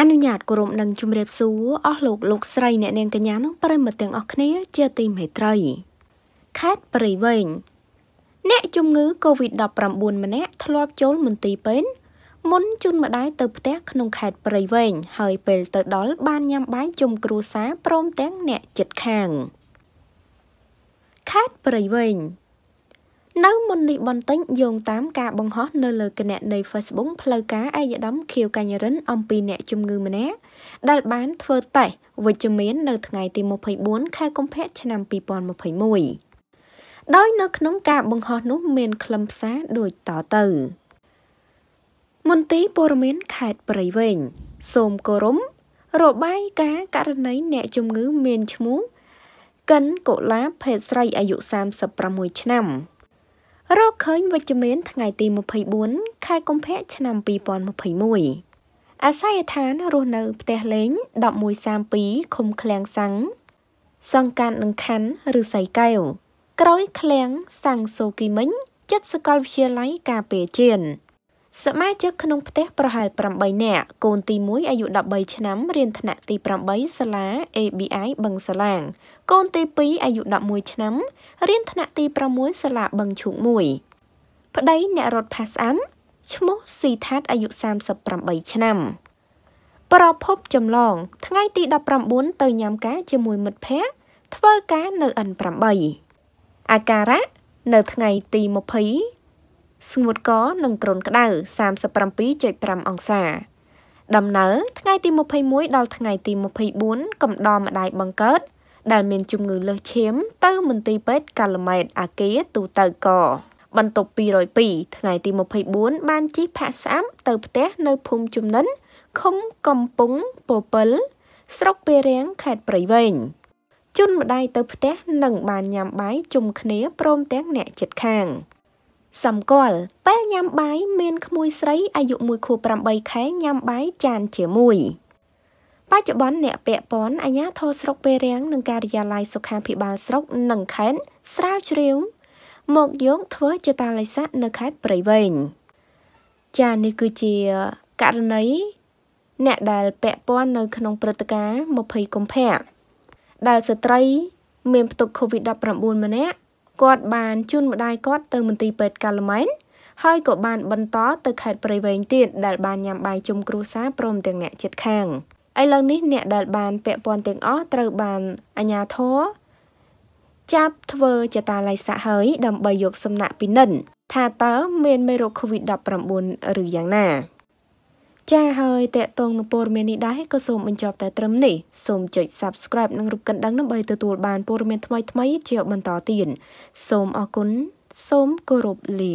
អនុញ្ញាតគោរពនឹងជម្រាបសួរអស់លោកលោកស្រីអ្នកនាងកញ្ញានិងប្រិយមិត្តទាំងអស់គ្នាជាទីមេត្រីខេត្តព្រៃវែងអ្នកជំងឺ Covid-19 ម្នាក់ធ្លាប់ចូលមន្ទីរពេទ្យមុនជូនម្ដាយទៅផ្ទះក្នុងខេត្តព្រៃវែងហើយពេលទៅដល់បានញ៉ាំបាយជុំគ្រួសារព្រមទាំងអ្នកជិតខាងខេត្តព្រៃវែង នៅមុននេះបន្តិចយោងតាមការបង្ហោះនៅលើគណនី Facebook ផ្លូវការឯកឧត្តមខៀវកញ្ញរិនអំពីអ្នកជំងឺម្នាក់ដែលបានធ្វើតេស្តវិជ្ជមាននៅថ្ងៃទី24ខែកុម្ភៈឆ្នាំ2021ដោយនៅក្នុងការបង្ហោះនោះមានខ្លឹមសារដូចតទៅមន្ទីរព័ត៌មានខេត្តព្រៃវែងសូមគោរមរបាយការណ៍ករណីអ្នកជំងឺមានឈ្មោះកិនកុលាភេទស្រីអាយុ36ឆ្នាំ រកឃើញវិជ្ជមានថ្ងៃទី24ខែកុម្ភៈឆ្នាំ2021អាស័យដ្ឋានរស់នៅផ្ទះលេង1132ឃុំឃ្លាំងសាំងសង្កាត់នឹងខណ្ឌឬស័យកែវក្រោយឃ្លាំងសាំងសូគីមិញចិត្តសកលវិទ្យាល័យការពារជាតិ សមាជិកក្នុងផ្ទះប្រហែល8នាក់កូនទី1អាយុ13ឆ្នាំរៀនថ្នាក់ទី8សាលា ABI បឹងសាឡាង កូនទី2អាយុ11ឆ្នាំរៀនថ្នាក់ទី6សាលាបឹងឈូក1ប្តីអ្នករត់ផាសអាំឈ្មោះស៊ីថាតអាយុ38ឆ្នាំប្រភពចម្លង ថ្ងៃទី19ទៅញ៉ាំការជាមួយមិត្តភ័ក្តិធ្វើការនៅ N8 អាការៈនៅថ្ងៃទី20 ស្ងួតកនិងគ្រុនក្តៅ37.5អង្សាដំណើរថ្ងៃទី21ដល់ថ្ងៃទី24កំដរម្ដាយបង្កើត ដែលមានជំងឺលើសឈាម ទៅមន្ទីរពេទ្យកាឡម៉ែតអាគារទូទៅកបន្ទប់202ថ្ងៃទី24បានជិះផាក់ស្អាប់ទៅផ្ទះនៅភូមិជំនិនឃុំកំពង់ពពិលស្រុកពេរាំងខេត្តព្រៃវែងជូនម្ដាយទៅផ្ទះនិងបានញ៉ាំបាយជុំគ្នាព្រមទាំងអ្នកជិតខាង សំគាល់ពេលញ៉ាំបាយមានក្មួយស្រីអាយុ1ខួប8ខែញ៉ាំបាយចានជាមួយបច្ចុប្បន្នអ្នកពាក់ព័ន្ធអាជ្ញាធរស្រុកពេរាំងនិងការិយាល័យសុខាភិបាលស្រុកនិងខេត្តស្រាវជ្រាវមកយកធ្វើជាតាលិស័កនៅខេត្តព្រៃវែងចានេះគឺជាករណីអ្នកដែលពាក់ព័ន្ធនៅក្នុងព្រឹត្តិការណ៍20កុម្ភៈដែលស្ត្រីមានផ្ទុក COVID-19 ម្នាក់ គាត់បានជូនម្ដាយគាត់ទៅមន្ទីរពេទ្យកាឡម៉ែនហើយក៏បានបន្តទៅខេត្តព្រៃវែងទៀតដែលបានញ៉ាំបាយជុំគ្រួសារព្រមទាំងអ្នកជិតខាងឥឡូវនេះអ្នកដែលបានពាក់ព័ន្ធទាំងអស់ត្រូវបានអាជ្ញាធរចាប់ធ្វើចតាល័យស័កហើយដើម្បីយកសំណាក់ពិនិត្យថាតើមានមេរោគ COVID-19 ឬយ៉ាងណា ចាហើយតេតងនឹងព័ត៌មាននេះដែរក៏សូមបញ្ចប់តែត្រឹមនេះសូមចុច Subscribe និងរូបកណ្ដឹងដើម្បីទទួលបានព័ត៌មានថ្មីៗជាបន្តទៀតសូមអរគុណសូមគោរពលា